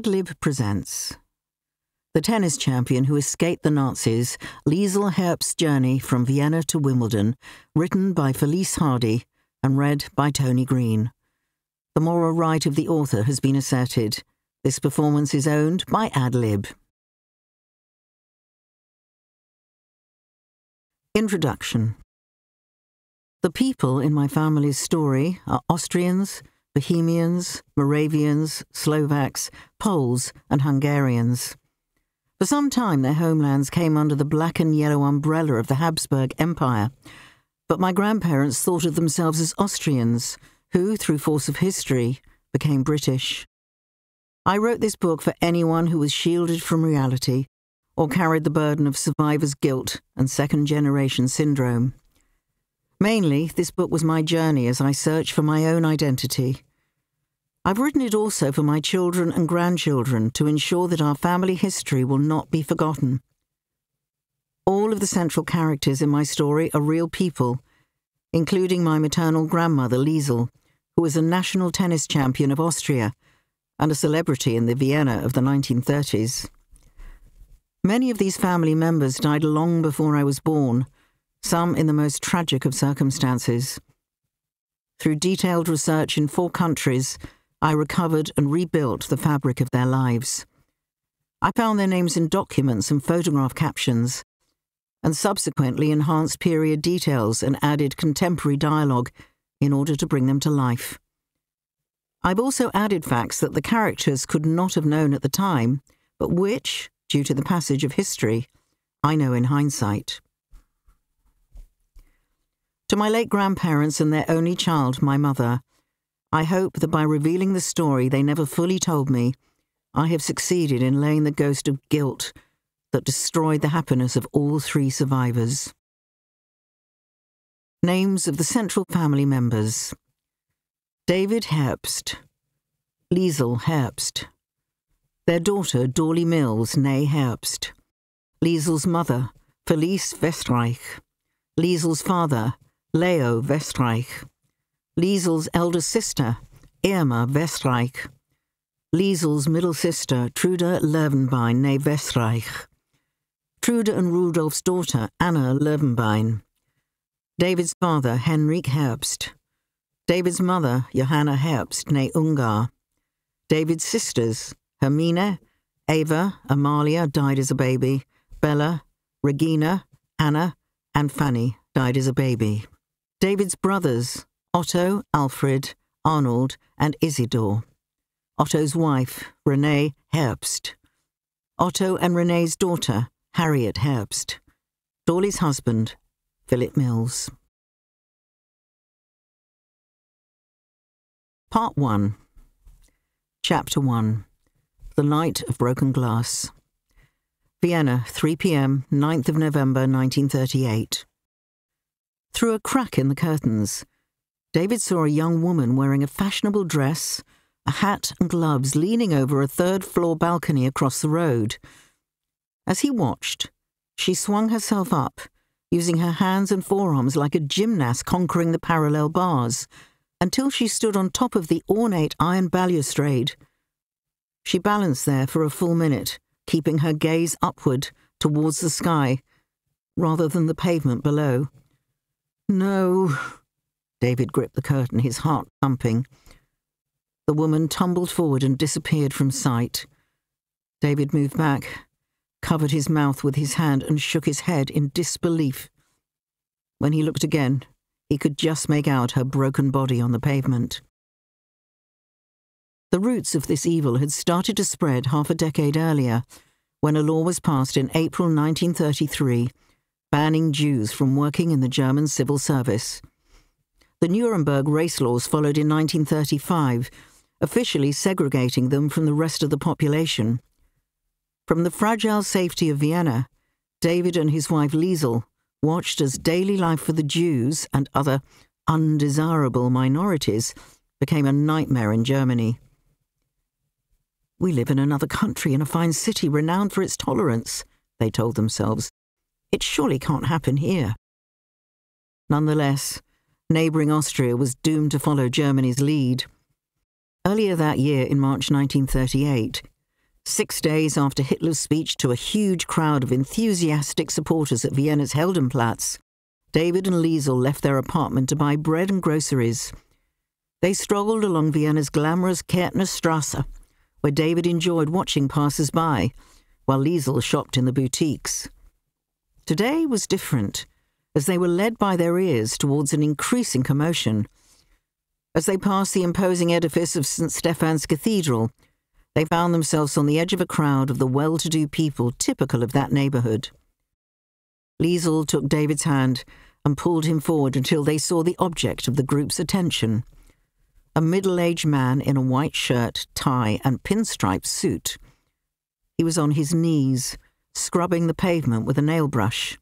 Adlib presents the tennis champion who escaped the Nazis, Liesl Herbst's journey from Vienna to Wimbledon, written by Felice Hardy and read by Toni Green. The moral right of the author has been asserted. This performance is owned by Adlib. Introduction The people in my family's story are Austrians, Bohemians, Moravians, Slovaks, Poles, and Hungarians. For some time, their homelands came under the black and yellow umbrella of the Habsburg Empire, but my grandparents thought of themselves as Austrians, who, through force of history, became British. I wrote this book for anyone who was shielded from reality or carried the burden of survivor's guilt and second generation syndrome. Mainly, this book was my journey as I searched for my own identity. I've written it also for my children and grandchildren to ensure that our family history will not be forgotten. All of the central characters in my story are real people, including my maternal grandmother, Liesl, who was a national tennis champion of Austria and a celebrity in the Vienna of the 1930s. Many of these family members died long before I was born some in the most tragic of circumstances. Through detailed research in four countries, I recovered and rebuilt the fabric of their lives. I found their names in documents and photograph captions, and subsequently enhanced period details and added contemporary dialogue in order to bring them to life. I've also added facts that the characters could not have known at the time, but which, due to the passage of history, I know in hindsight. To my late grandparents and their only child, my mother, I hope that by revealing the story they never fully told me, I have succeeded in laying the ghost of guilt that destroyed the happiness of all three survivors. Names of the central family members. David Herbst, Liesl Herbst, their daughter Dorli Mills, née Herbst, Liesl's mother, Felice Westreich, Liesl's father, Leo Westreich, Liesl's elder sister, Irma Westreich, Liesl's middle sister, Trude Löwenbein, née Westreich, Trude and Rudolf's daughter, Anna Löwenbein, David's father, Henrik Herbst, David's mother, Johanna Herbst, née Ungar, David's sisters, Hermine, Ava, Amalia died as a baby, Bella, Regina, Anna, and Fanny died as a baby. David's brothers, Otto, Alfred, Arnold, and Isidore. Otto's wife, Renee Herbst. Otto and Renee's daughter, Harriet Herbst. Dorli's husband, Philip Mills. Part 1 Chapter 1 The Light of Broken Glass. Vienna, 3 p.m., 9th of November 1938. Through a crack in the curtains, David saw a young woman wearing a fashionable dress, a hat, and gloves leaning over a third floor balcony across the road. As he watched, she swung herself up, using her hands and forearms like a gymnast conquering the parallel bars, until she stood on top of the ornate iron balustrade. She balanced there for a full minute, keeping her gaze upward towards the sky, rather than the pavement below. No. David gripped the curtain, his heart pumping. The woman tumbled forward and disappeared from sight. David moved back, covered his mouth with his hand, and shook his head in disbelief. When he looked again, he could just make out her broken body on the pavement. The roots of this evil had started to spread half a decade earlier, when a law was passed in April 1933 banning Jews from working in the German civil service. The Nuremberg race laws followed in 1935, officially segregating them from the rest of the population. From the fragile safety of Vienna, David and his wife Liesl watched as daily life for the Jews and other undesirable minorities became a nightmare in Germany. We live in another country in a fine city renowned for its tolerance, they told themselves. It surely can't happen here. Nonetheless, neighbouring Austria was doomed to follow Germany's lead. Earlier that year, in March 1938, Six days after Hitler's speech to a huge crowd of enthusiastic supporters at Vienna's Heldenplatz, David and Liesl left their apartment to buy bread and groceries. They strolled along Vienna's glamorous Kärntner Strasse, where David enjoyed watching passers by, while Liesl shopped in the boutiques. Today was different, as they were led by their ears towards an increasing commotion. As they passed the imposing edifice of St. Stephan's Cathedral, they found themselves on the edge of a crowd of the well to do people typical of that neighbourhood. Liesl took David's hand and pulled him forward until they saw the object of the group's attention a middle aged man in a white shirt, tie, and pinstripe suit. He was on his knees, scrubbing the pavement with a nail brush.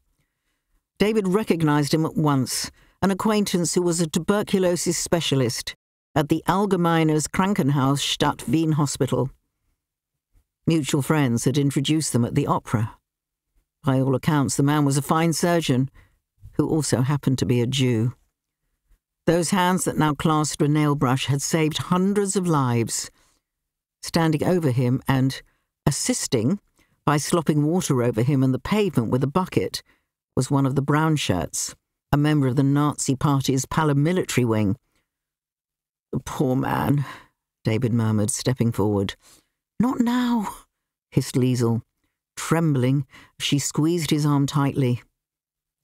David recognized him at once, an acquaintance who was a tuberculosis specialist at the Allgemeines Krankenhaus Stadt Wien Hospital. Mutual friends had introduced them at the opera. By all accounts, the man was a fine surgeon, who also happened to be a Jew. Those hands that now clasped a nail brush had saved hundreds of lives. Standing over him and assisting by slopping water over him and the pavement with a bucket was one of the brown shirts, a member of the Nazi Party's paramilitary wing. The poor man, David murmured, stepping forward. Not now, hissed Liesl, trembling she squeezed his arm tightly.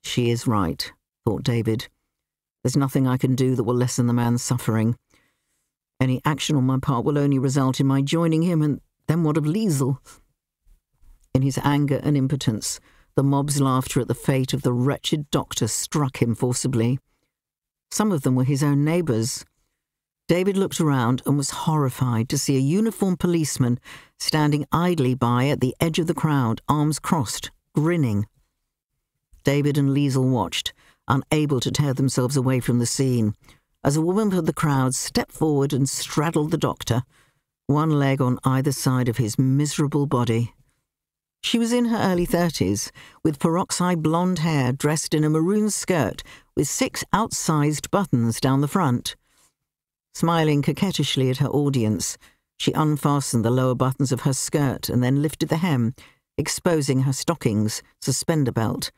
She is right, thought David. There's nothing I can do that will lessen the man's suffering. Any action on my part will only result in my joining him, and then what of Liesl? In his anger and impotence, the mob's laughter at the fate of the wretched doctor struck him forcibly. Some of them were his own neighbours. David looked around and was horrified to see a uniformed policeman standing idly by at the edge of the crowd, arms crossed, grinning. David and Liesl watched, unable to tear themselves away from the scene, as a woman from the crowd stepped forward and straddled the doctor, one leg on either side of his miserable body. She was in her early thirties, with peroxide blonde hair dressed in a maroon skirt with six outsized buttons down the front. Smiling coquettishly at her audience, she unfastened the lower buttons of her skirt and then lifted the hem, exposing her stockings, suspender belt,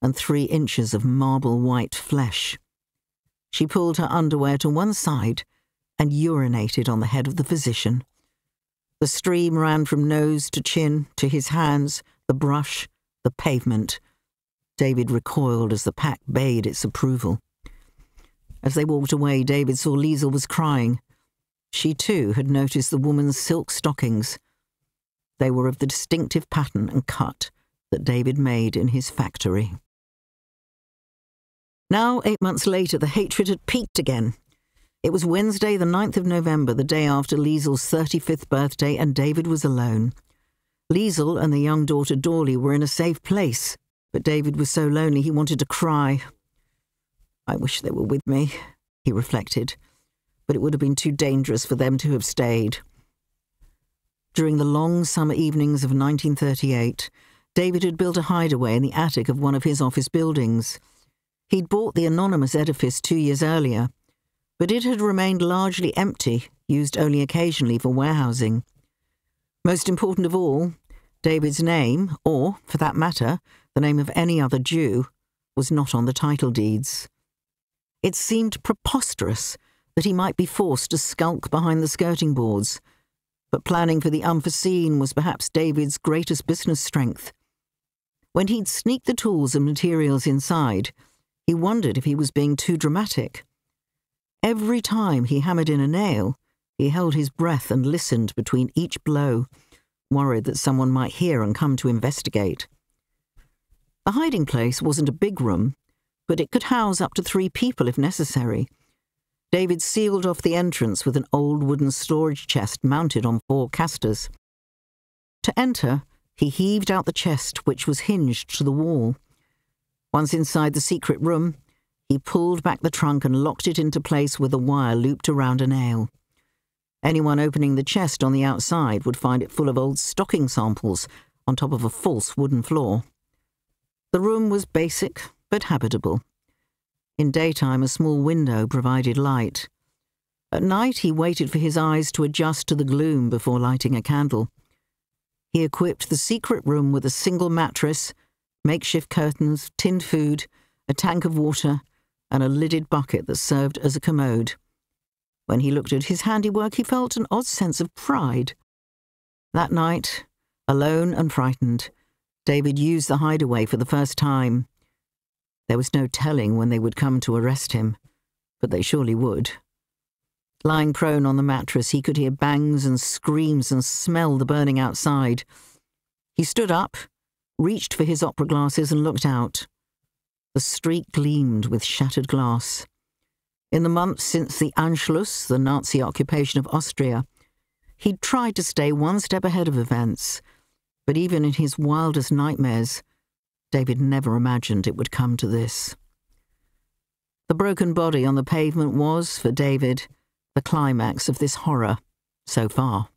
and three inches of marble white flesh. She pulled her underwear to one side and urinated on the head of the physician. The stream ran from nose to chin to his hands, the brush, the pavement. David recoiled as the pack bayed its approval. As they walked away, David saw Liesl was crying. She too had noticed the woman's silk stockings. They were of the distinctive pattern and cut that David made in his factory. Now, eight months later, the hatred had peaked again. It was Wednesday, the 9th of November, the day after Liesl's 35th birthday, and David was alone. Liesl and the young daughter Dorli were in a safe place, but David was so lonely he wanted to cry. I wish they were with me, he reflected, but it would have been too dangerous for them to have stayed. During the long summer evenings of 1938, David had built a hideaway in the attic of one of his office buildings. He'd bought the anonymous edifice two years earlier, but it had remained largely empty, used only occasionally for warehousing. Most important of all, David's name, or, for that matter, the name of any other Jew, was not on the title deeds. It seemed preposterous that he might be forced to skulk behind the skirting boards, but planning for the unforeseen was perhaps David's greatest business strength. When he'd sneaked the tools and materials inside, he wondered if he was being too dramatic. Every time he hammered in a nail, he held his breath and listened between each blow, worried that someone might hear and come to investigate. The hiding place wasn't a big room, but it could house up to three people if necessary. David sealed off the entrance with an old wooden storage chest mounted on four casters. To enter, he heaved out the chest, which was hinged to the wall. Once inside the secret room, he pulled back the trunk and locked it into place with a wire looped around a nail. Anyone opening the chest on the outside would find it full of old stocking samples on top of a false wooden floor. The room was basic but habitable. In daytime, a small window provided light. At night, he waited for his eyes to adjust to the gloom before lighting a candle. he equipped the secret room with a single mattress, makeshift curtains, tinned food, a tank of water, and a lidded bucket that served as a commode. When he looked at his handiwork, he felt an odd sense of pride. That night, alone and frightened, David used the hideaway for the first time. There was no telling when they would come to arrest him, but they surely would. Lying prone on the mattress, he could hear bangs and screams and smell the burning outside. He stood up, reached for his opera glasses, and looked out. The street gleamed with shattered glass. In the months since the Anschluss, the Nazi occupation of Austria, he'd tried to stay one step ahead of events, but even in his wildest nightmares, David never imagined it would come to this. The broken body on the pavement was, for David, the climax of this horror so far.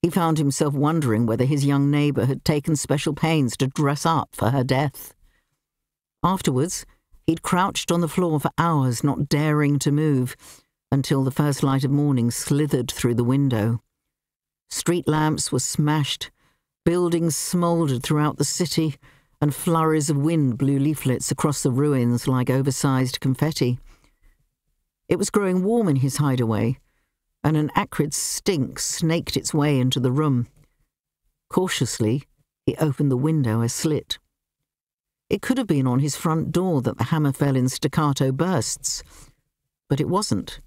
He found himself wondering whether his young neighbour had taken special pains to dress up for her death. Afterwards, he'd crouched on the floor for hours, not daring to move, until the first light of morning slithered through the window. Street lamps were smashed, buildings smouldered throughout the city, and flurries of wind blew leaflets across the ruins like oversized confetti. It was growing warm in his hideaway, and an acrid stink snaked its way into the room. Cautiously, he opened the window a slit. It could have been on his front door that the hammer fell in staccato bursts, but it wasn't.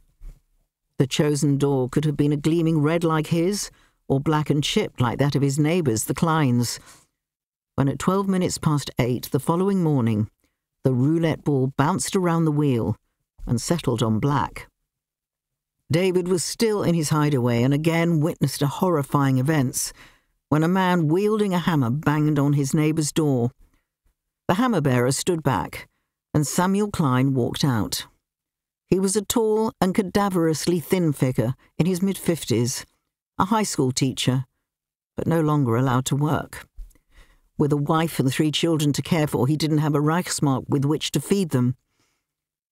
The chosen door could have been a gleaming red like his, or black and chipped like that of his neighbours, the Kleins. When at twelve minutes past eight the following morning, the roulette ball bounced around the wheel, and settled on black. David was still in his hideaway and again witnessed a horrifying events when a man wielding a hammer banged on his neighbour's door. The hammer bearer stood back, and Samuel Klein walked out. He was a tall and cadaverously thin figure in his mid fifties, a high school teacher, but no longer allowed to work. With a wife and three children to care for, he didn't have a Reichsmark with which to feed them.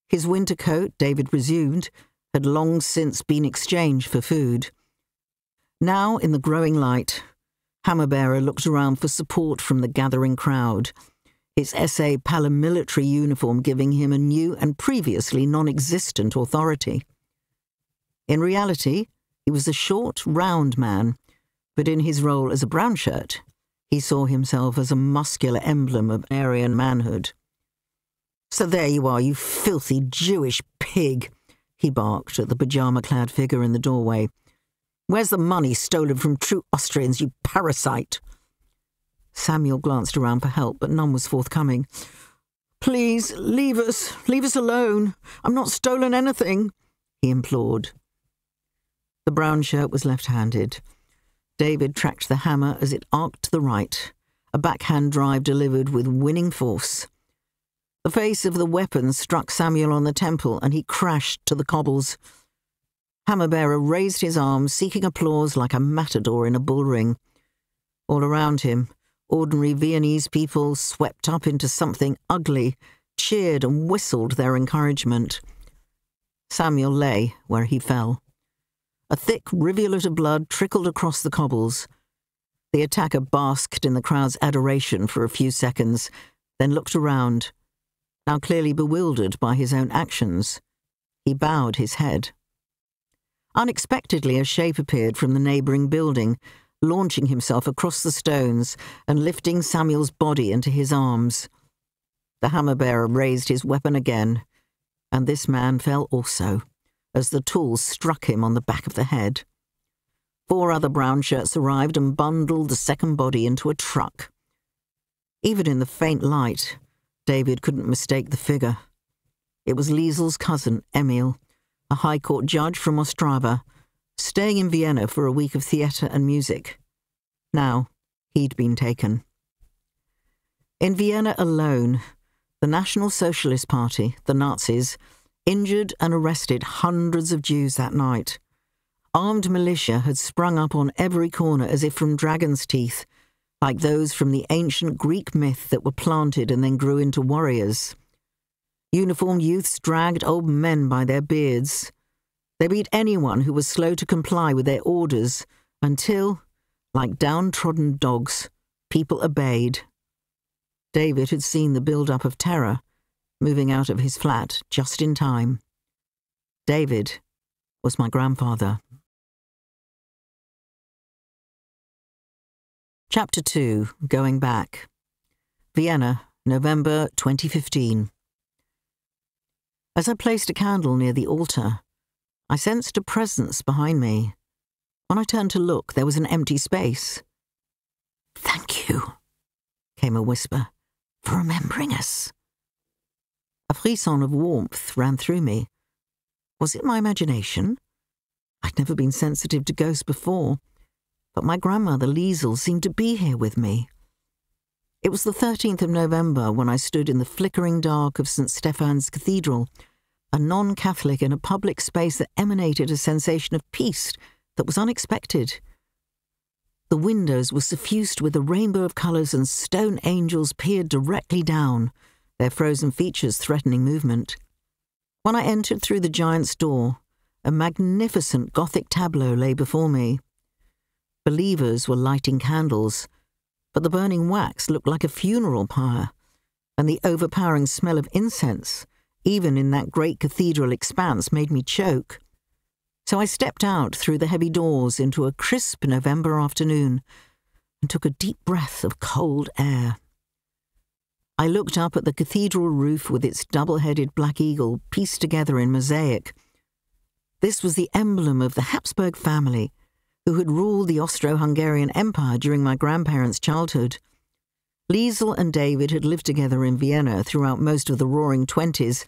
His winter coat, David presumed, had long since been exchanged for food. Now, in the growing light, Hammerbearer looked around for support from the gathering crowd, his SA paramilitary uniform giving him a new and previously non existent authority. In reality, he was a short, round man, but in his role as a brown shirt, he saw himself as a muscular emblem of Aryan manhood. So there you are, you filthy Jewish pig, he barked at the pyjama clad figure in the doorway. Where's the money stolen from true Austrians, you parasite? Samuel glanced around for help, but none was forthcoming. Please, leave us. Leave us alone. I'm not stolen anything, he implored. The brown shirt was left handed. David tracked the hammer as it arced to the right, a backhand drive delivered with winning force. The face of the weapon struck Samuel on the temple, and he crashed to the cobbles. Hammerbearer raised his arms, seeking applause like a matador in a bull ring. All around him, ordinary Viennese people swept up into something ugly, cheered and whistled their encouragement. Samuel lay where he fell. A thick rivulet of blood trickled across the cobbles. The attacker basked in the crowd's adoration for a few seconds, then looked around now clearly bewildered by his own actions. He bowed his head. Unexpectedly, a shape appeared from the neighbouring building, launching himself across the stones and lifting Samuel's body into his arms. The hammer bearer raised his weapon again, and this man fell also, as the tool struck him on the back of the head. Four other brown shirts arrived and bundled the second body into a truck. Even in the faint light, David couldn't mistake the figure. It was Liesl's cousin, Emil, a High Court judge from Ostrava, staying in Vienna for a week of theatre and music. Now, he'd been taken. In Vienna alone, the National Socialist Party, the Nazis, injured and arrested hundreds of Jews that night. Armed militia had sprung up on every corner as if from dragon's teeth, like those from the ancient Greek myth that were planted and then grew into warriors. Uniformed youths dragged old men by their beards. They beat anyone who was slow to comply with their orders until, Like downtrodden dogs, people obeyed. David had seen the build-up of terror, moving out of his flat just in time. David was my grandfather. Chapter 2 Going Back Vienna, November 2015. As I placed a candle near the altar, I sensed a presence behind me. When I turned to look, there was an empty space. Thank you, came a whisper, for remembering us. A frisson of warmth ran through me. Was it my imagination? I'd never been sensitive to ghosts before, but my grandmother Liesl seemed to be here with me. It was the 13th of November when I stood in the flickering dark of St. Stephan's Cathedral, a non Catholic in a public space that emanated a sensation of peace that was unexpected. The windows were suffused with a rainbow of colours, and stone angels peered directly down, their frozen features threatening movement. When I entered through the giant's door, a magnificent Gothic tableau lay before me. Believers were lighting candles but the burning wax looked like a funeral pyre, and the overpowering smell of incense, even in that great cathedral expanse, made me choke. So I stepped out through the heavy doors into a crisp November afternoon and took a deep breath of cold air. I looked up at the cathedral roof with its double headed black eagle pieced together in mosaic. This was the emblem of the Habsburg family who had ruled the Austro Hungarian Empire during my grandparents' childhood. Liesl and David had lived together in Vienna throughout most of the roaring twenties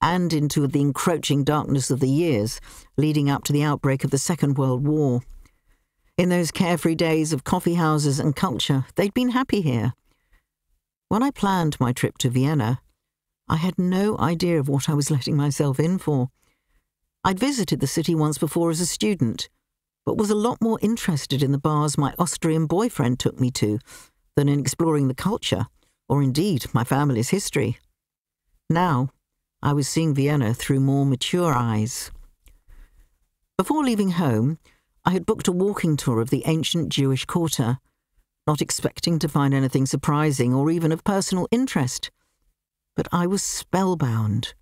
and into the encroaching darkness of the years leading up to the outbreak of the Second World War. In those carefree days of coffee houses and culture, they'd been happy here. When I planned my trip to Vienna, I had no idea of what I was letting myself in for. I'd visited the city once before as a student, but was a lot more interested in the bars my Austrian boyfriend took me to than in exploring the culture, or indeed my family's history. Now, I was seeing Vienna through more mature eyes. Before leaving home, I had booked a walking tour of the ancient Jewish quarter, not expecting to find anything surprising or even of personal interest. But I was spellbound.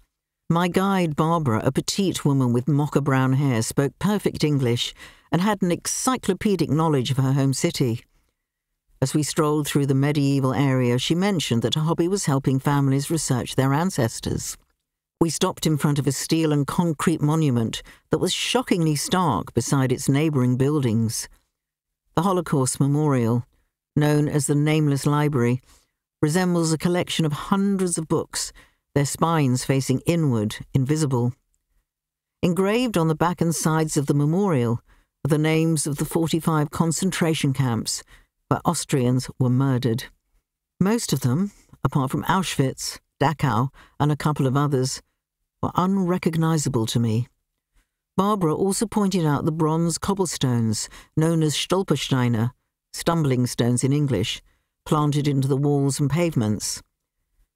My guide, Barbara, a petite woman with mocha brown hair, spoke perfect English and had an encyclopedic knowledge of her home city. As we strolled through the medieval area, she mentioned that her hobby was helping families research their ancestors. We stopped in front of a steel and concrete monument that was shockingly stark beside its neighbouring buildings. The Holocaust Memorial, known as the Nameless Library, resembles a collection of hundreds of books, their spines facing inward, invisible. Engraved on the back and sides of the memorial are the names of the 45 concentration camps where Austrians were murdered. Most of them, apart from Auschwitz, Dachau, and a couple of others, were unrecognizable to me. Barbara also pointed out the bronze cobblestones, known as Stolpersteine, stumbling stones in English, planted into the walls and pavements.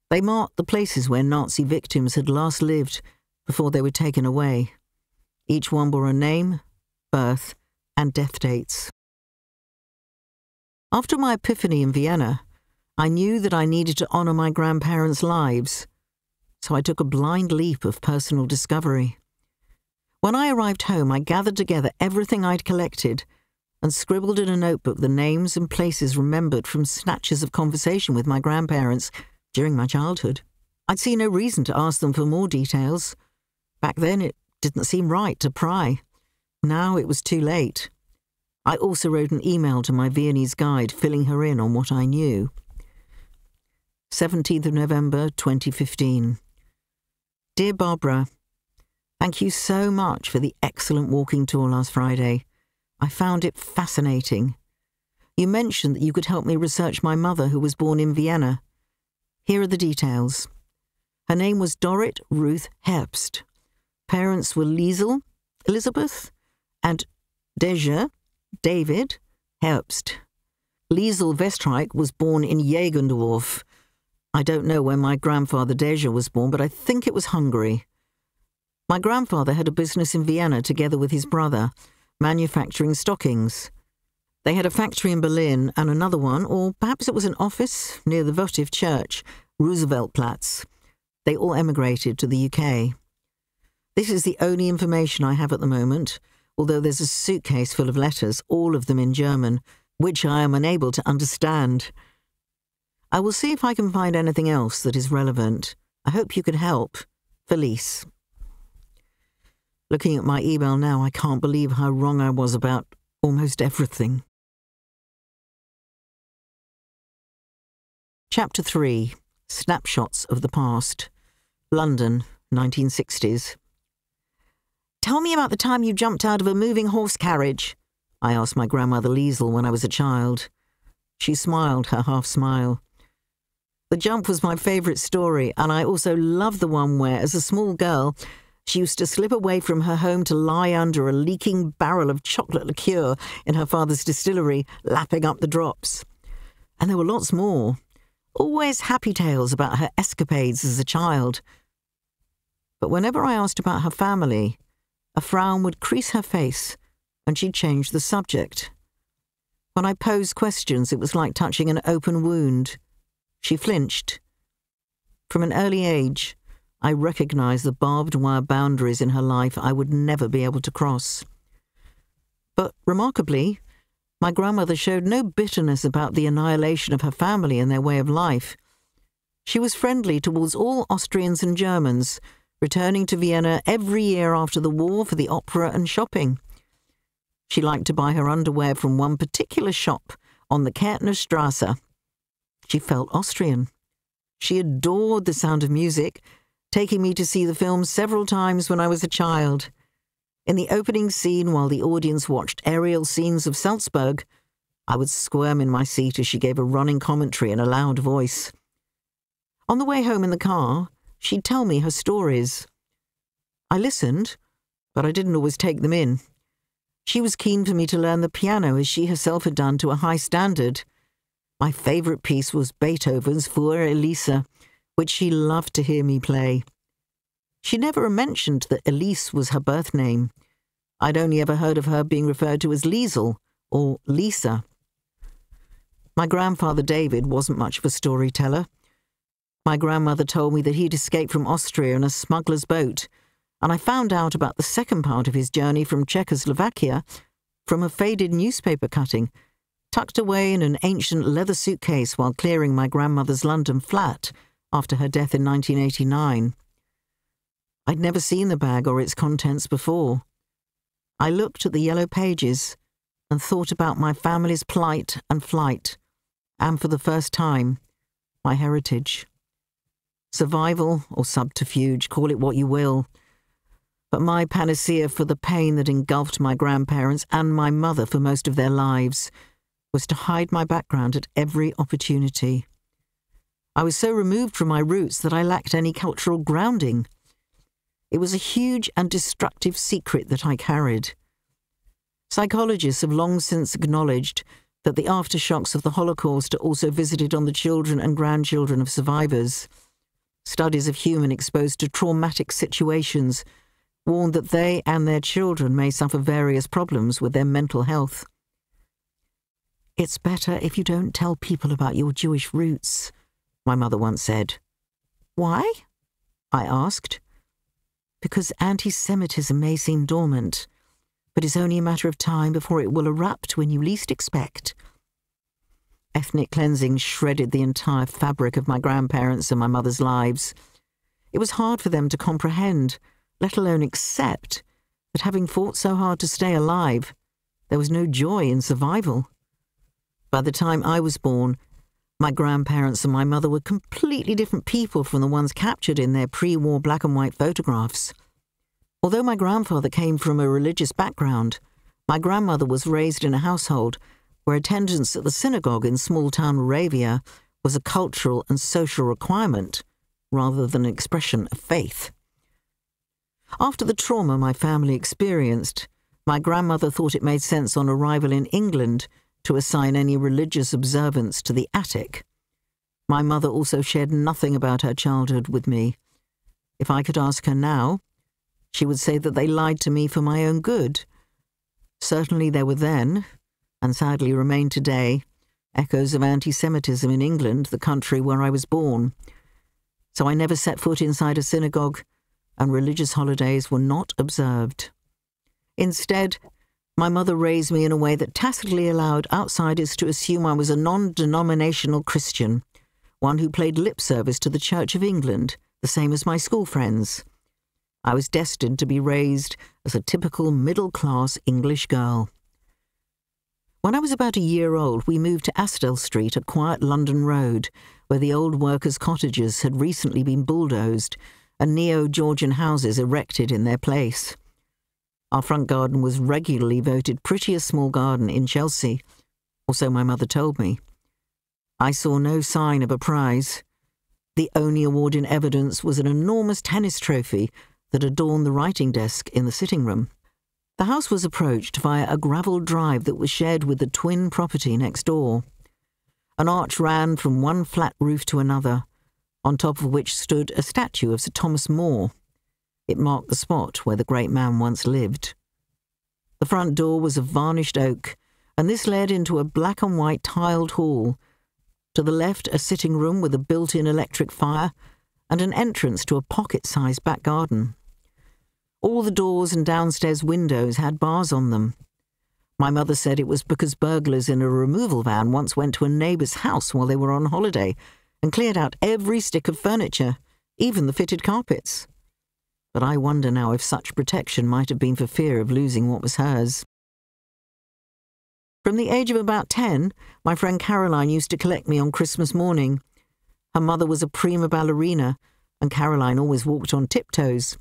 They marked the places where Nazi victims had last lived before they were taken away. Each one bore a name, birth, and death dates. After my epiphany in Vienna, I knew that I needed to honour my grandparents' lives, so I took a blind leap of personal discovery. When I arrived home, I gathered together everything I'd collected and scribbled in a notebook the names and places remembered from snatches of conversation with my grandparents during my childhood. I'd see no reason to ask them for more details. Back then, it didn't seem right to pry. Now it was too late. I also wrote an email to my Viennese guide filling her in on what I knew. 17th of November 2015. Dear Barbara, thank you so much for the excellent walking tour last Friday. I found it fascinating. You mentioned that you could help me research my mother who was born in Vienna. Here are the details. Her name was Dorrit Ruth Herbst. Parents were Liesl, Elizabeth, and Deja, David, Herbst. Liesl Westreich was born in Jägendorf. I don't know where my grandfather Deja was born, but I think it was Hungary. My grandfather had a business in Vienna together with his brother, manufacturing stockings. They had a factory in Berlin and another one, or perhaps it was an office near the votive church, Rooseveltplatz. They all emigrated to the UK. This is the only information I have at the moment, although there's a suitcase full of letters, all of them in German, which I am unable to understand. I will see if I can find anything else that is relevant. I hope you can help. Felice. Looking at my email now, I can't believe how wrong I was about almost everything. Chapter 3 Snapshots of the Past. London, 1960s. Tell me about the time you jumped out of a moving horse carriage, I asked my grandmother Liesl when I was a child. She smiled her half smile. The jump was my favourite story, and I also loved the one where, as a small girl, she used to slip away from her home to lie under a leaking barrel of chocolate liqueur in her father's distillery, lapping up the drops. And there were lots more. Always happy tales about her escapades as a child. But whenever I asked about her family, a frown would crease her face and she'd change the subject. When I posed questions, it was like touching an open wound. She flinched. From an early age, I recognized the barbed wire boundaries in her life I would never be able to cross. But remarkably, my grandmother showed no bitterness about the annihilation of her family and their way of life. She was friendly towards all Austrians and Germans, returning to Vienna every year after the war for the opera and shopping. She liked to buy her underwear from one particular shop on the Kärntner Strasse. She felt Austrian. She adored the sound of music, taking me to see the film several times when I was a child. In the opening scene, while the audience watched aerial scenes of Salzburg, I would squirm in my seat as she gave a running commentary in a loud voice. On the way home in the car, she'd tell me her stories. I listened, but I didn't always take them in. She was keen for me to learn the piano as she herself had done to a high standard. My favourite piece was Beethoven's Für Elise, which she loved to hear me play. She never mentioned that Elise was her birth name. I'd only ever heard of her being referred to as Liesl or Lisa. My grandfather David wasn't much of a storyteller. My grandmother told me that he'd escaped from Austria in a smuggler's boat and I found out about the second part of his journey from Czechoslovakia from a faded newspaper cutting tucked away in an ancient leather suitcase while clearing my grandmother's London flat after her death in 1989. I'd never seen the bag or its contents before. I looked at the yellow pages and thought about my family's plight and flight, and for the first time, my heritage. Survival or subterfuge, call it what you will, but my panacea for the pain that engulfed my grandparents and my mother for most of their lives was to hide my background at every opportunity. I was so removed from my roots that I lacked any cultural grounding. It was a huge and destructive secret that I carried. Psychologists have long since acknowledged that the aftershocks of the Holocaust are also visited on the children and grandchildren of survivors. Studies of human exposed to traumatic situations warn that they and their children may suffer various problems with their mental health. It's better if you don't tell people about your Jewish roots, my mother once said. Why? I asked. Because anti Semitism may seem dormant, but it's only a matter of time before it will erupt when you least expect. Ethnic cleansing shredded the entire fabric of my grandparents' and my mother's lives. It was hard for them to comprehend let alone accept, that having fought so hard to stay alive, there was no joy in survival. By the time I was born, my grandparents and my mother were completely different people from the ones captured in their pre war black and white photographs. Although my grandfather came from a religious background, my grandmother was raised in a household where attendance at the synagogue in small town Moravia was a cultural and social requirement rather than an expression of faith. After the trauma my family experienced, my grandmother thought it made sense on arrival in England to assign any religious observance to the attic. My mother also shared nothing about her childhood with me. If I could ask her now, she would say that they lied to me for my own good. Certainly they were then, and sadly remain today, echoes of anti Semitism in England, the country where I was born. So I never set foot inside a synagogue, and religious holidays were not observed. Instead, my mother raised me in a way that tacitly allowed outsiders to assume I was a non denominational Christian, one who played lip service to the Church of England, the same as my school friends. I was destined to be raised as a typical middle class English girl. When I was about a year old, we moved to Astell Street, a quiet London road, where the old workers' cottages had recently been bulldozed and neo Georgian houses erected in their place. Our front garden was regularly voted prettiest small garden in Chelsea, or so my mother told me. I saw no sign of a prize. The only award in evidence was an enormous tennis trophy that adorned the writing desk in the sitting room. The house was approached via a gravel drive that was shared with the twin property next door. An arch ran from one flat roof to another, on top of which stood a statue of Sir Thomas More. It marked the spot where the great man once lived. The front door was of varnished oak, and this led into a black and white tiled hall. To the left, a sitting room with a built in electric fire, and an entrance to a pocket sized back garden. All the doors and downstairs windows had bars on them. My mother said it was because burglars in a removal van once went to a neighbour's house while they were on holiday and cleared out every stick of furniture, even the fitted carpets. But I wonder now if such protection might have been for fear of losing what was hers. From the age of about ten, my friend Caroline used to collect me on Christmas morning. Her mother was a prima ballerina, and Caroline always walked on tiptoes.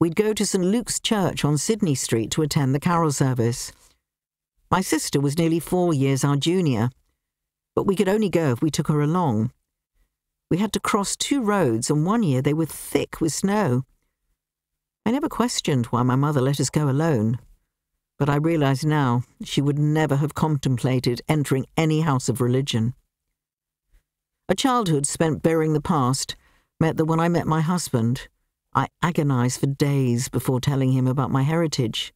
We'd go to St Luke's Church on Sydney Street to attend the carol service. My sister was nearly four years our junior, but we could only go if we took her along. We had to cross two roads, and one year they were thick with snow. I never questioned why my mother let us go alone, but I realize now she would never have contemplated entering any house of religion. A childhood spent burying the past meant that when I met my husband, I agonized for days before telling him about my heritage.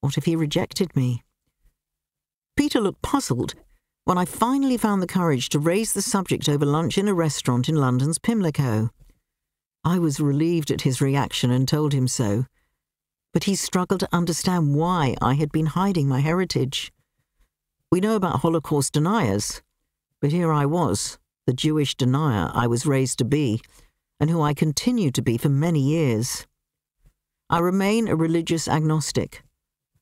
What if he rejected me? Peter looked puzzled when I finally found the courage to raise the subject over lunch in a restaurant in London's Pimlico. I was relieved at his reaction and told him so, but he struggled to understand why I had been hiding my heritage. We know about Holocaust deniers, but here I was, the Jewish denier I was raised to be, and who I continue to be for many years. I remain a religious agnostic,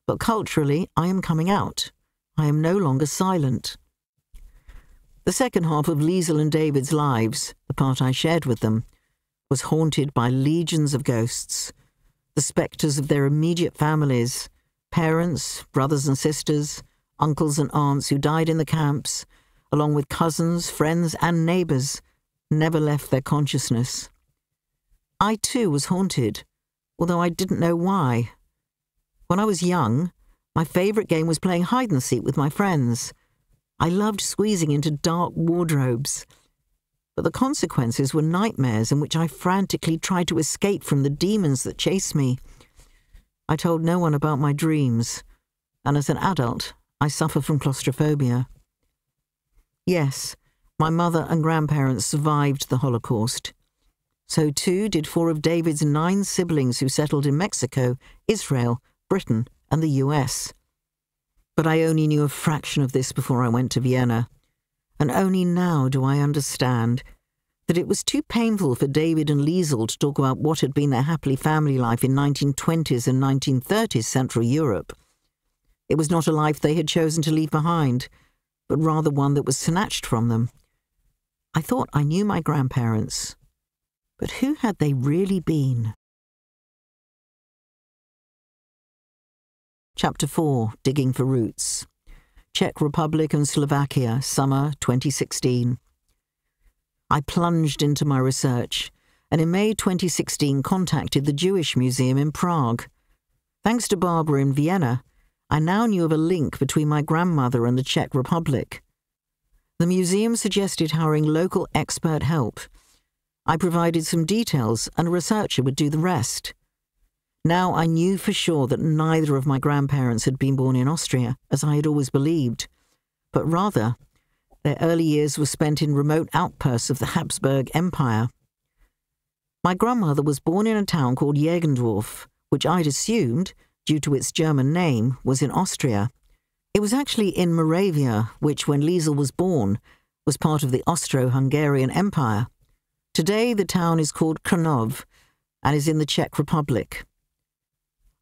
but culturally I am coming out. I am no longer silent. The second half of Liesl and David's lives, the part I shared with them, was haunted by legions of ghosts, the spectres of their immediate families, parents, brothers and sisters, uncles and aunts who died in the camps, along with cousins, friends, and neighbours never left their consciousness. I too was haunted, although I didn't know why. When I was young, my favourite game was playing hide and seek with my friends. I loved squeezing into dark wardrobes. But the consequences were nightmares in which I frantically tried to escape from the demons that chased me. I told no one about my dreams, and as an adult, I suffer from claustrophobia. Yes, my mother and grandparents survived the Holocaust. So too did four of David's nine siblings who settled in Mexico, Israel, Britain, and the US. But I only knew a fraction of this before I went to Vienna, and only now do I understand that it was too painful for David and Liesl to talk about what had been their happily family life in 1920s and 1930s Central Europe. It was not a life they had chosen to leave behind, but rather one that was snatched from them I thought I knew my grandparents, but who had they really been? Chapter 4 Digging for Roots Czech Republic and Slovakia, summer 2016. I plunged into my research and in May 2016 contacted the Jewish Museum in Prague. Thanks to Barbara in Vienna, I now knew of a link between my grandmother and the Czech Republic. The museum suggested hiring local expert help. I provided some details, and a researcher would do the rest. Now I knew for sure that neither of my grandparents had been born in Austria, as I had always believed, but rather their early years were spent in remote outposts of the Habsburg Empire. My grandmother was born in a town called Jägendorf, which I'd assumed, due to its German name, was in Austria. It was actually in Moravia, which, when Liesl was born, was part of the Austro Hungarian Empire. Today, the town is called Krnov and is in the Czech Republic.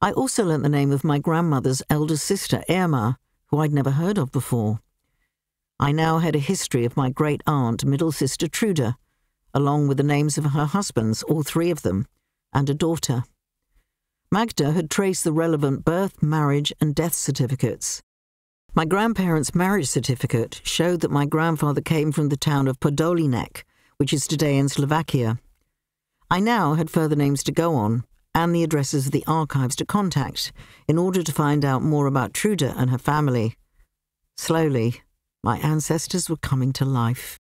I also learnt the name of my grandmother's elder sister, Irma, who I'd never heard of before. I now had a history of my great aunt, middle sister Trude, along with the names of her husbands, all three of them, and a daughter. Magda had traced the relevant birth, marriage, and death certificates. My grandparents' marriage certificate showed that my grandfather came from the town of Podolinek, which is today in Slovakia. I now had further names to go on, and the addresses of the archives to contact in order to find out more about Truda and her family. Slowly, my ancestors were coming to life.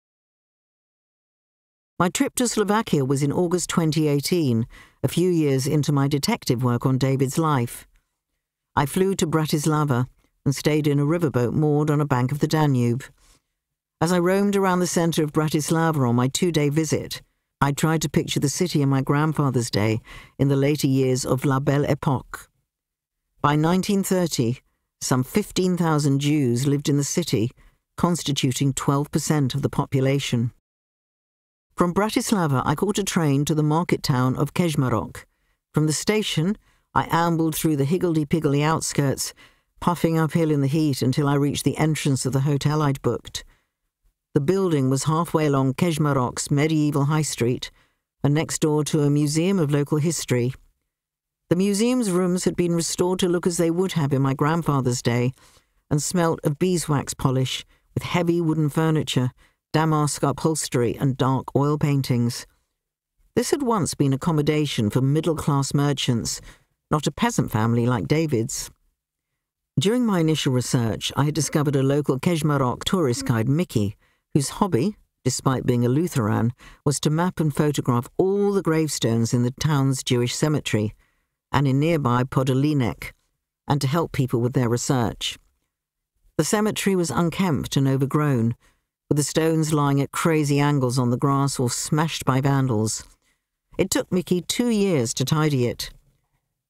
My trip to Slovakia was in August 2018, a few years into my detective work on David's life. I flew to Bratislava and stayed in a riverboat moored on a bank of the Danube. As I roamed around the centre of Bratislava on my two day visit, I tried to picture the city in my grandfather's day in the later years of La Belle Epoque. By 1930, some 15,000 Jews lived in the city, constituting 12% of the population. From Bratislava, I caught a train to the market town of Kežmarok. From the station, I ambled through the higgledy-piggledy outskirts, puffing uphill in the heat until I reached the entrance of the hotel I'd booked. The building was halfway along Kežmarok's medieval high street and next door to a museum of local history. The museum's rooms had been restored to look as they would have in my grandfather's day and smelt of beeswax polish with heavy wooden furniture, damask upholstery, and dark oil paintings. This had once been accommodation for middle class merchants, not a peasant family like David's. During my initial research, I had discovered a local Kežmarok tourist guide, Mickey, whose hobby, despite being a Lutheran, was to map and photograph all the gravestones in the town's Jewish cemetery and in nearby Podolinek, and to help people with their research. The cemetery was unkempt and overgrown, with the stones lying at crazy angles on the grass or smashed by vandals. It took Mickey two years to tidy it.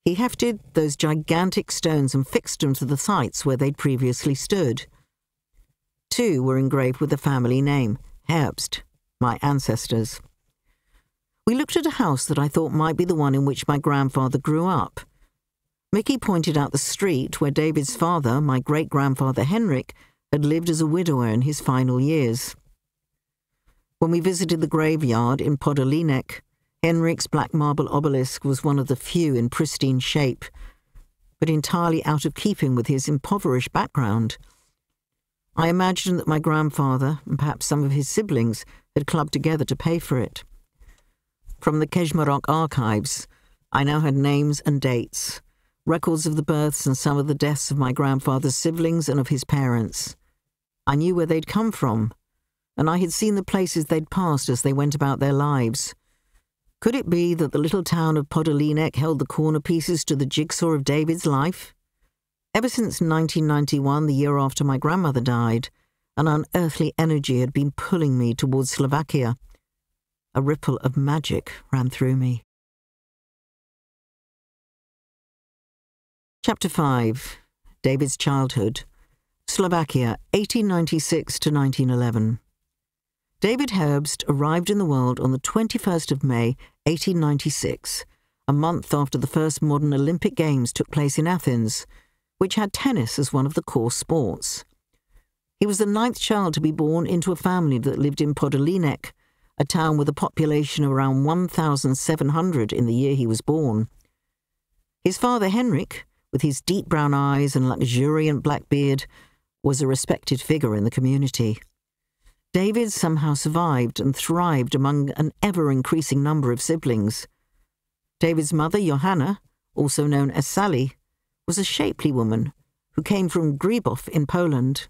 He hefted those gigantic stones and fixed them to the sites where they'd previously stood. Two were engraved with the family name, Herbst, my ancestors. We looked at a house that I thought might be the one in which my grandfather grew up. Mickey pointed out the street where David's father, my great grandfather Henrik, had lived as a widower in his final years. When we visited the graveyard in Podolinek, Henrik's black marble obelisk was one of the few in pristine shape, but entirely out of keeping with his impoverished background. I imagined that my grandfather, and perhaps some of his siblings, had clubbed together to pay for it. From the Kežmarok archives, I now had names and dates, records of the births and some of the deaths of my grandfather's siblings and of his parents. I knew where they'd come from, and I had seen the places they'd passed as they went about their lives. Could it be that the little town of Podolinek held the corner pieces to the jigsaw of David's life? Ever since 1991, the year after my grandmother died, an unearthly energy had been pulling me towards Slovakia. A ripple of magic ran through me. Chapter 5 David's Childhood Slovakia, 1896 to 1911. David Herbst arrived in the world on the 21st of May, 1896, a month after the first modern Olympic Games took place in Athens which had tennis as one of the core sports. He was the ninth child to be born into a family that lived in Podolinek, a town with a population of around 1,700 in the year he was born. His father, Henrik, with his deep brown eyes and luxuriant black beard, was a respected figure in the community. David somehow survived and thrived among an ever increasing number of siblings. David's mother, Johanna, also known as Sally, was a shapely woman who came from Grzybów in Poland.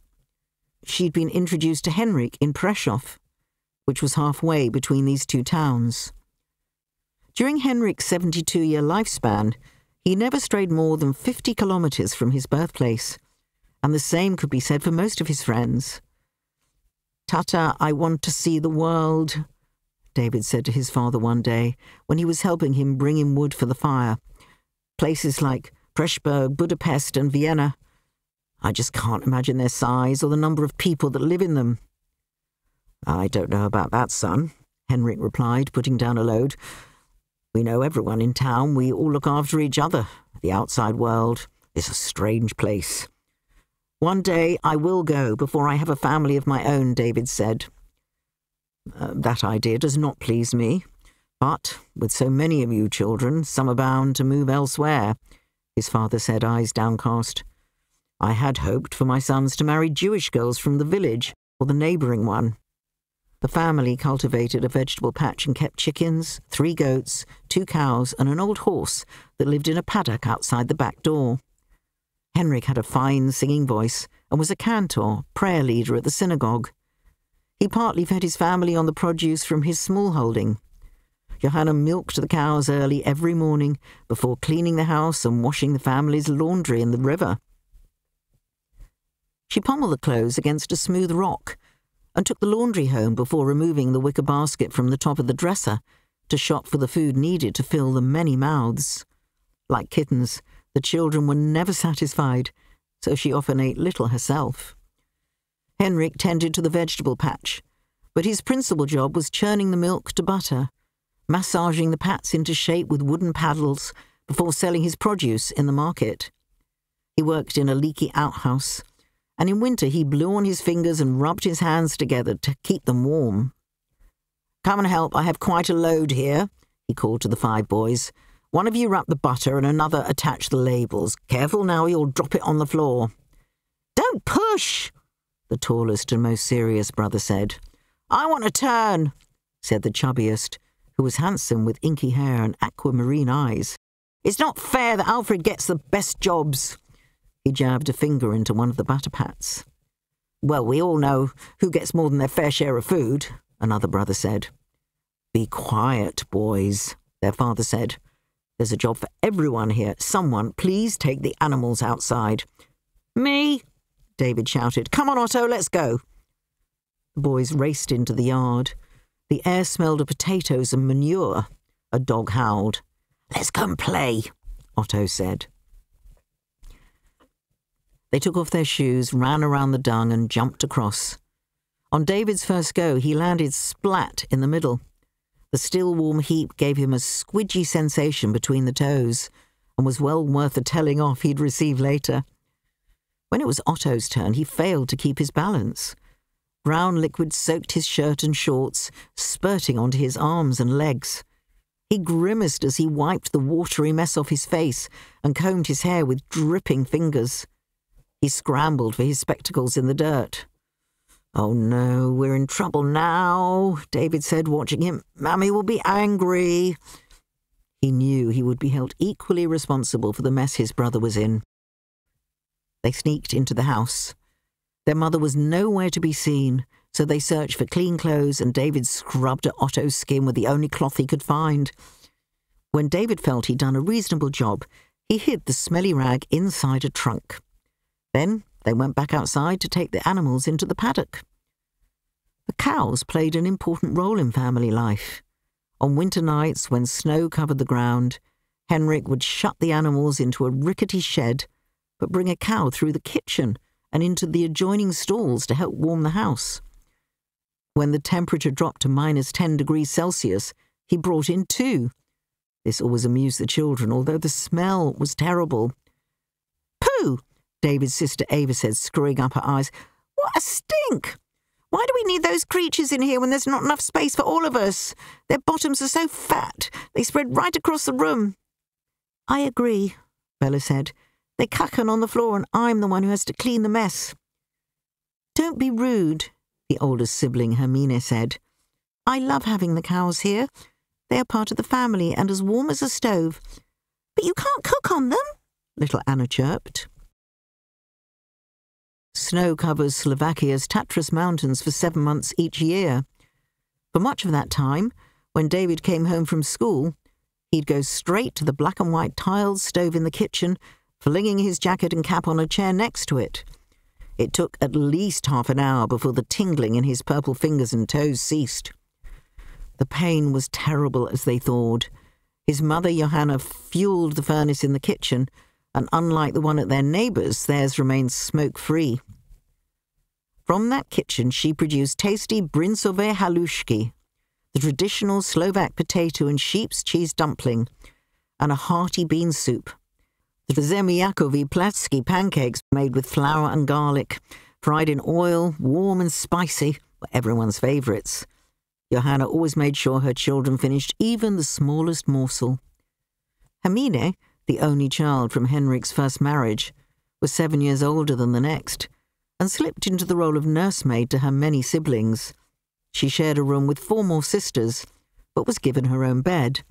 She'd been introduced to Henrik in Prešov, which was halfway between these two towns. During Henrik's 72 year lifespan, He never strayed more than 50 kilometres from his birthplace, and the same could be said for most of his friends. Tata, I want to see the world, David said to his father one day when he was helping him bring in wood for the fire. Places like Pressburg, Budapest, and Vienna. I just can't imagine their size or the number of people that live in them. I don't know about that, son, Henrik replied, putting down a load. We know everyone in town. We all look after each other. The outside world is a strange place. One day I will go before I have a family of my own, David said. Uh, that idea does not please me. But, with so many of you children, some are bound to move elsewhere, his father said, eyes downcast. I had hoped for my sons to marry Jewish girls from the village or the neighbouring one. The family cultivated a vegetable patch and kept chickens, three goats, two cows, and an old horse that lived in a paddock outside the back door. Henrik had a fine singing voice and was a cantor, prayer leader at the synagogue. He partly fed his family on the produce from his small holding. Johanna milked the cows early every morning before cleaning the house and washing the family's laundry in the river. She pommeled the clothes against a smooth rock and took the laundry home before removing the wicker basket from the top of the dresser to shop for the food needed to fill the many mouths. Like kittens, the children were never satisfied, so she often ate little herself. Henrik tended to the vegetable patch, but his principal job was churning the milk to butter, massaging the pats into shape with wooden paddles before selling his produce in the market. He worked in a leaky outhouse and in winter he blew on his fingers and rubbed his hands together to keep them warm. Come and help, I have quite a load here, he called to the five boys. One of you wrap the butter and another attach the labels. Careful now, you'll drop it on the floor. Don't push, the tallest and most serious brother said. I want a turn, said the chubbiest, who was handsome with inky hair and aquamarine eyes. It's not fair that Alfred gets the best jobs. He jabbed a finger into one of the butter pats. Well, we all know who gets more than their fair share of food, another brother said. Be quiet, boys, their father said. There's a job for everyone here. Someone, please take the animals outside. Me, David shouted. Come on, Otto, let's go. The boys raced into the yard. The air smelled of potatoes and manure. A dog howled. Let's come play, Otto said. They took off their shoes, ran around the dung, and jumped across. On David's first go, he landed splat in the middle. The still warm heap gave him a squidgy sensation between the toes, and was well worth the telling off he'd receive later. When it was Otto's turn, he failed to keep his balance. Brown liquid soaked his shirt and shorts, spurting onto his arms and legs. He grimaced as he wiped the watery mess off his face and combed his hair with dripping fingers. He scrambled for his spectacles in the dirt. Oh no, we're in trouble now, David said, watching him. Mammy will be angry. He knew he would be held equally responsible for the mess his brother was in. They sneaked into the house. Their mother was nowhere to be seen, so they searched for clean clothes and David scrubbed at Otto's skin with the only cloth he could find. When David felt he'd done a reasonable job, he hid the smelly rag inside a trunk. Then they went back outside to take the animals into the paddock. The cows played an important role in family life. On winter nights, when snow covered the ground, Henrik would shut the animals into a rickety shed, but bring a cow through the kitchen and into the adjoining stalls to help warm the house. When the temperature dropped to minus 10 degrees Celsius, he brought in two. This always amused the children, although the smell was terrible. Pooh! David's sister Ava said, screwing up her eyes. What a stink! Why do we need those creatures in here when there's not enough space for all of us? Their bottoms are so fat, they spread right across the room. I agree, Bella said. They cacken on the floor, and I'm the one who has to clean the mess. Don't be rude, the oldest sibling Hermine said. I love having the cows here. They are part of the family and as warm as a stove. But you can't cook on them, little Anna chirped. Snow covers Slovakia's Tatras Mountains for seven months each year. For much of that time, when David came home from school, He'd go straight to the black and white tiled stove in the kitchen, flinging his jacket and cap on a chair next to it. It took at least half an hour before the tingling in his purple fingers and toes ceased. The pain was terrible as they thawed. His mother, Johanna, fueled the furnace in the kitchen, and unlike the one at their neighbour's, theirs remained smoke free. From that kitchen, she produced tasty bryndzové halušky, the traditional Slovak potato and sheep's cheese dumpling, and a hearty bean soup. The zemiakovi platsky pancakes made with flour and garlic, fried in oil, warm and spicy, were everyone's favourites. Johanna always made sure her children finished even the smallest morsel. Hermine, the only child from Henrik's first marriage, was seven years older than the next, and slipped into the role of nursemaid to her many siblings. She shared a room with four more sisters, but was given her own bed.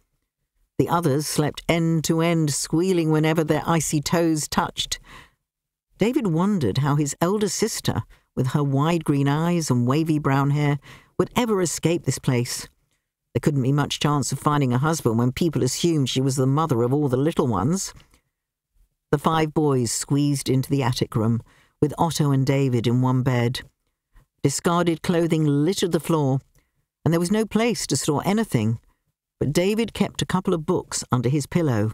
The others slept end to end, squealing whenever their icy toes touched. David wondered how his elder sister, with her wide green eyes and wavy brown hair, would ever escape this place. There couldn't be much chance of finding a husband when people assumed she was the mother of all the little ones. The five boys squeezed into the attic room, with Otto and David in one bed. Discarded clothing littered the floor, and there was no place to store anything, but David kept a couple of books under his pillow.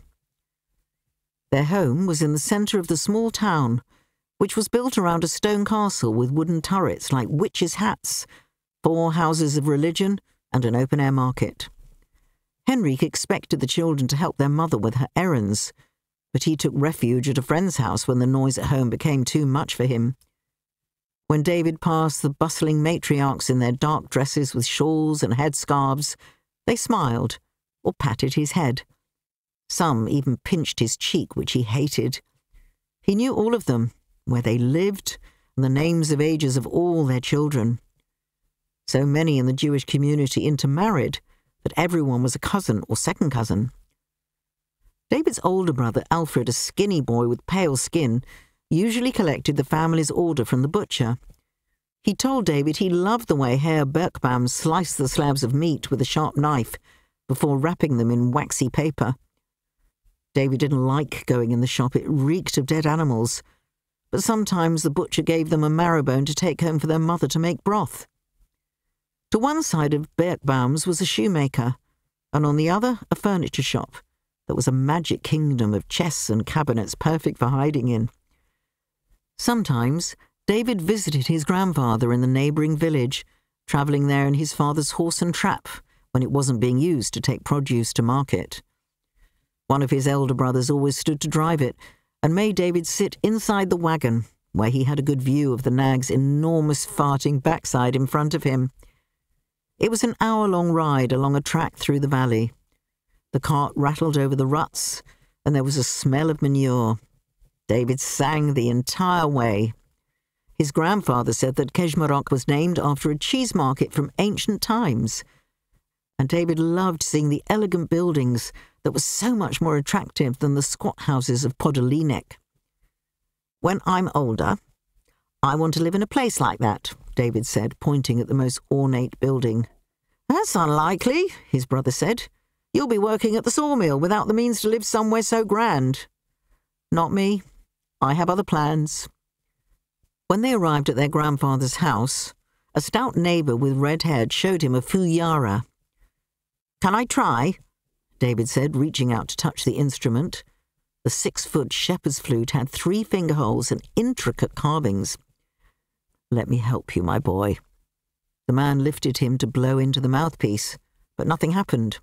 Their home was in the centre of the small town, which was built around a stone castle with wooden turrets like witches' hats, four houses of religion, and an open air market. Henrik expected the children to help their mother with her errands, but he took refuge at a friend's house when the noise at home became too much for him. When David passed the bustling matriarchs in their dark dresses with shawls and headscarves, they smiled or patted his head. Some even pinched his cheek, which he hated. He knew all of them, where they lived, and the names of ages of all their children. So many in the Jewish community intermarried that everyone was a cousin or second cousin. David's older brother, Alfred, a skinny boy with pale skin, usually collected the family's order from the butcher. He told David he loved the way Herr Birkbaum sliced the slabs of meat with a sharp knife before wrapping them in waxy paper. David didn't like going in the shop, it reeked of dead animals, but sometimes the butcher gave them a marrowbone to take home for their mother to make broth. To one side of Birkbaum's was a shoemaker, and on the other, a furniture shop that was a magic kingdom of chests and cabinets perfect for hiding in. Sometimes David visited his grandfather in the neighbouring village, travelling there in his father's horse and trap when it wasn't being used to take produce to market. One of his elder brothers always stood to drive it and made David sit inside the wagon, where he had a good view of the nag's enormous farting backside in front of him. It was an hour long ride along a track through the valley. The cart rattled over the ruts, and there was a smell of manure. David sang the entire way. His grandfather said that Kežmarok was named after a cheese market from ancient times. And David loved seeing the elegant buildings that were so much more attractive than the squat houses of Podolinek. When I'm older, I want to live in a place like that, David said, pointing at the most ornate building. That's unlikely, his brother said. You'll be working at the sawmill without the means to live somewhere so grand. Not me, I have other plans. When they arrived at their grandfather's house, a stout neighbour with red hair showed him a fujara. Can I try? David said, reaching out to touch the instrument. The six foot shepherd's flute had three finger holes and intricate carvings. Let me help you, my boy. The man lifted him to blow into the mouthpiece, but nothing happened.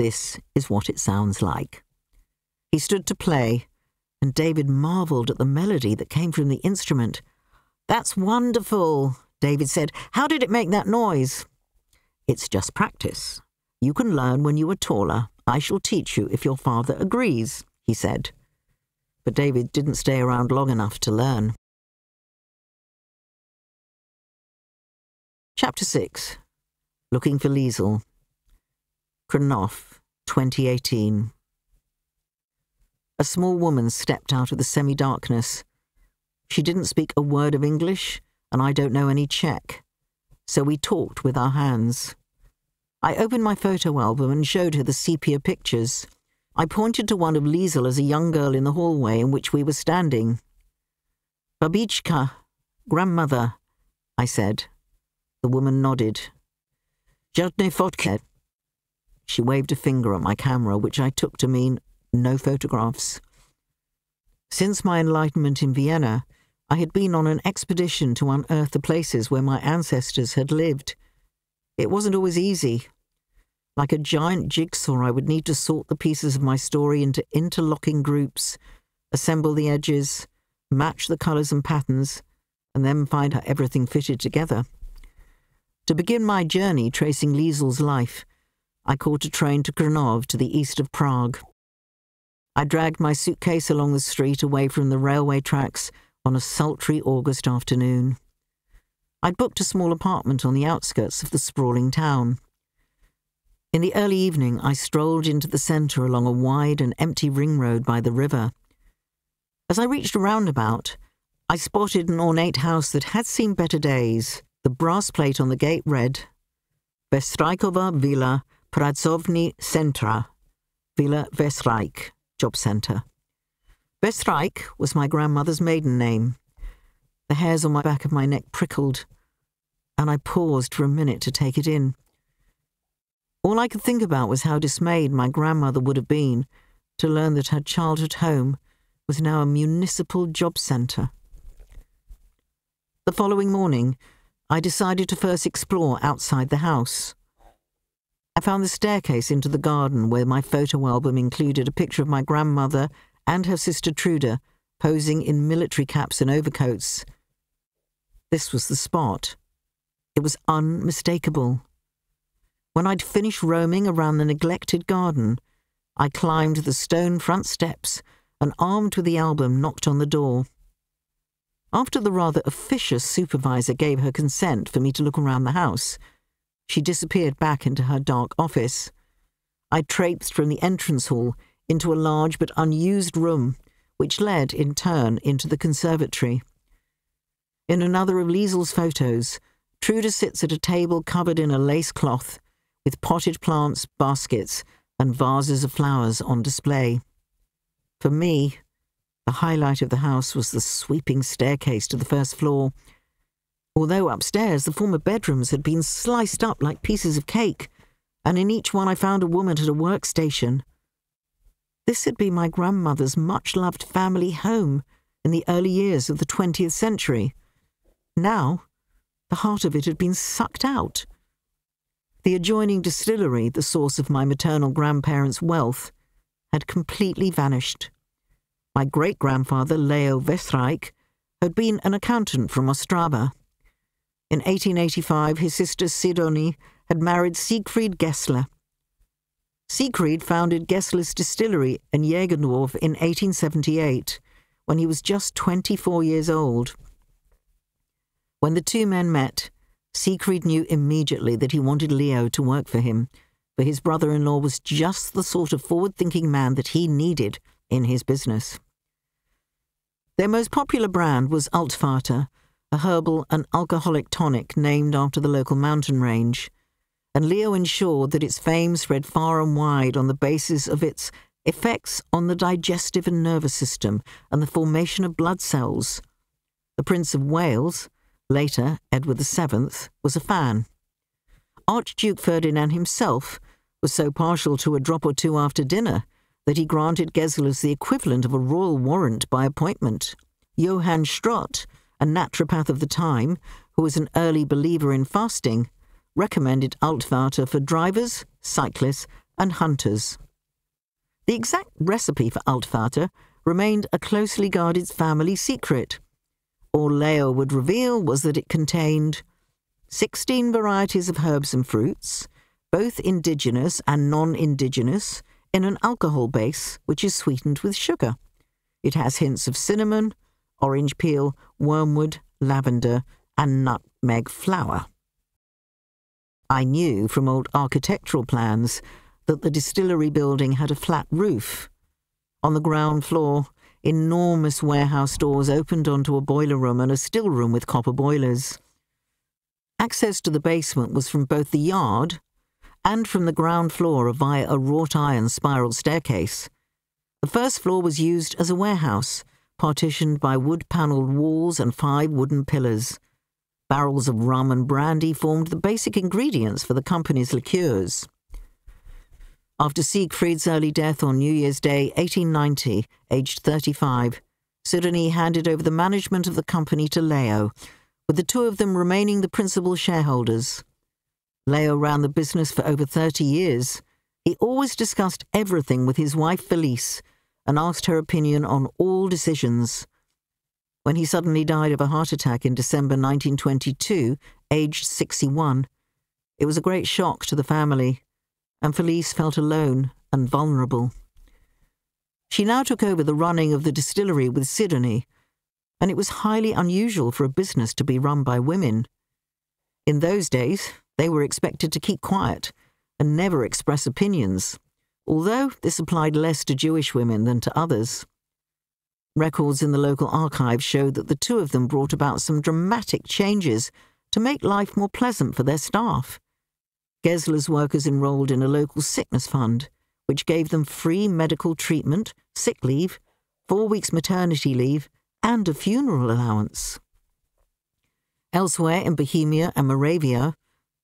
This is what it sounds like. He stood to play, and David marvelled at the melody that came from the instrument. That's wonderful, David said. How did it make that noise? It's just practice. You can learn when you are taller. I shall teach you if your father agrees, he said. But David didn't stay around long enough to learn. Chapter 6 Looking for Liesl Krnov, 2018 a small woman stepped out of the semi darkness. She didn't speak a word of English, and I don't know any Czech, so we talked with our hands. I opened my photo album and showed her the sepia pictures. I pointed to one of Liesl as a young girl in the hallway in which we were standing. Babichka, grandmother, I said. The woman nodded. Jadne fotke. She waved a finger at my camera, which I took to mean no photographs. Since my enlightenment in Vienna, I had been on an expedition to unearth the places where my ancestors had lived. It wasn't always easy. Like a giant jigsaw, I would need to sort the pieces of my story into interlocking groups, assemble the edges, match the colours and patterns, and then find how everything fitted together. To begin my journey tracing Liesl's life, I caught a train to Krnov to the east of Prague. I dragged my suitcase along the street away from the railway tracks on a sultry August afternoon. I'd booked a small apartment on the outskirts of the sprawling town. In the early evening, I strolled into the centre along a wide and empty ring road by the river. As I reached a roundabout, I spotted an ornate house that had seen better days. The brass plate on the gate read, Vestraikova Villa Pracovni Centra, Villa Vestraik, Job Centre. Vestraik was my grandmother's maiden name. The hairs on my back of my neck prickled, and I paused for a minute to take it in. All I could think about was how dismayed my grandmother would have been to learn that her childhood home was now a municipal job centre. The following morning, I decided to first explore outside the house. I found the staircase into the garden where my photo album included a picture of my grandmother and her sister Truda posing in military caps and overcoats this was the spot. It was unmistakable. When I'd finished roaming around the neglected garden, I climbed the stone front steps and, armed with the album, knocked on the door. After the rather officious supervisor gave her consent for me to look around the house, she disappeared back into her dark office. I traipsed from the entrance hall into a large but unused room, which led, in turn, into the conservatory. In another of Liesl's photos, Truda sits at a table covered in a lace cloth, with potted plants, baskets, and vases of flowers on display. For me, the highlight of the house was the sweeping staircase to the first floor. Although upstairs the former bedrooms had been sliced up like pieces of cake, and in each one I found a woman at a workstation. This had been my grandmother's much loved family home in the early years of the 20th century. Now, the heart of it had been sucked out. The adjoining distillery, the source of my maternal grandparents' wealth, had completely vanished. My great grandfather, Leo Vestraik, had been an accountant from Ostrava. In 1885, his sister Sidonie had married Siegfried Gessler. Siegfried founded Gessler's distillery in Jägerndorf in 1878, when he was just 24 years old. When the two men met, Siegfried knew immediately that he wanted Leo to work for him, for his brother in law was just the sort of forward thinking man that he needed in his business. Their most popular brand was Altvater, a herbal and alcoholic tonic named after the local mountain range, and Leo ensured that its fame spread far and wide on the basis of its effects on the digestive and nervous system and the formation of blood cells. The Prince of Wales, Later, Edward VII was a fan. Archduke Ferdinand himself was so partial to a drop or two after dinner that he granted Gesslers the equivalent of a royal warrant by appointment. Johann Schroth, a naturopath of the time, who was an early believer in fasting, recommended Altvater for drivers, cyclists, and hunters. The exact recipe for Altvater remained a closely guarded family secret all Leo would reveal was that it contained 16 varieties of herbs and fruits, both indigenous and non indigenous, in an alcohol base which is sweetened with sugar. It has hints of cinnamon, orange peel, wormwood, lavender, and nutmeg flower. I knew from old architectural plans that the distillery building had a flat roof. On the ground floor, Enormous warehouse doors opened onto a boiler room and a still room with copper boilers. Access to the basement was from both the yard and from the ground floor via a wrought iron spiral staircase. The first floor was used as a warehouse, partitioned by wood panelled walls and five wooden pillars. Barrels of rum and brandy formed the basic ingredients for the company's liqueurs. After Siegfried's early death on New Year's Day 1890, aged 35, Sidonie handed over the management of the company to Leo, with the two of them remaining the principal shareholders. Leo ran the business for over 30 years. He always discussed everything with his wife Felice and asked her opinion on all decisions. When he suddenly died of a heart attack in December 1922, aged 61, it was a great shock to the family, and Felice felt alone and vulnerable. She now took over the running of the distillery with Sidonie, and it was highly unusual for a business to be run by women. In those days, they were expected to keep quiet and never express opinions, although this applied less to Jewish women than to others. Records in the local archives show that the two of them brought about some dramatic changes to make life more pleasant for their staff. Gessler's workers enrolled in a local sickness fund, which gave them free medical treatment, sick leave, four weeks maternity leave, and a funeral allowance. Elsewhere in Bohemia and Moravia,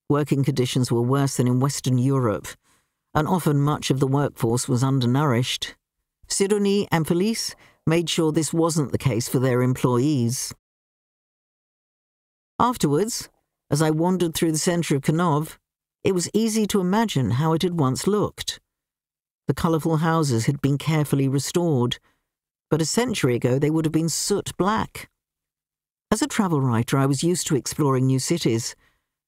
working conditions were worse than in Western Europe, and often much of the workforce was undernourished. Sidonie and Felice made sure this wasn't the case for their employees. Afterwards, as I wandered through the centre of Krnov, it was easy to imagine how it had once looked. The colourful houses had been carefully restored, but a century ago they would have been soot black. As a travel writer, I was used to exploring new cities,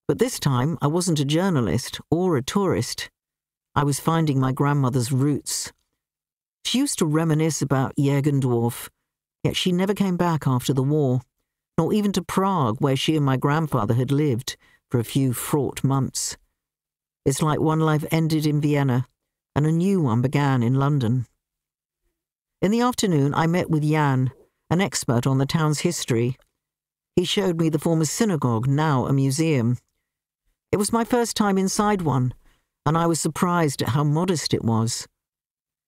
but this time I wasn't a journalist or a tourist. I was finding my grandmother's roots. She used to reminisce about Jägerndorf, yet she never came back after the war, nor even to Prague, where she and my grandfather had lived for a few fraught months. It's like one life ended in Vienna and a new one began in London. In the afternoon, I met with Jan, an expert on the town's history. He showed me the former synagogue, now a museum. It was my first time inside one, and I was surprised at how modest it was.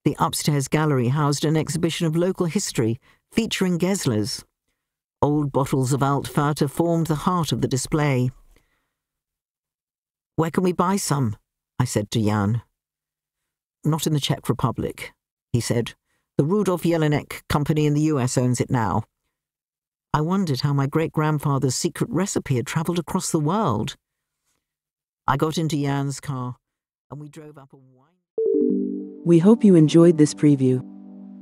The upstairs gallery housed an exhibition of local history featuring Gesslers. Old bottles of Altvater formed the heart of the display. Where can we buy some? I said to Jan. Not in the Czech Republic, he said. The Rudolf Jelinek company in the US owns it now. I wondered how my great grandfather's secret recipe had travelled across the world. I got into Jan's car and we drove up a wine. We hope you enjoyed this preview.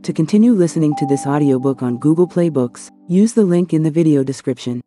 To continue listening to this audiobook on Google Play Books, use the link in the video description.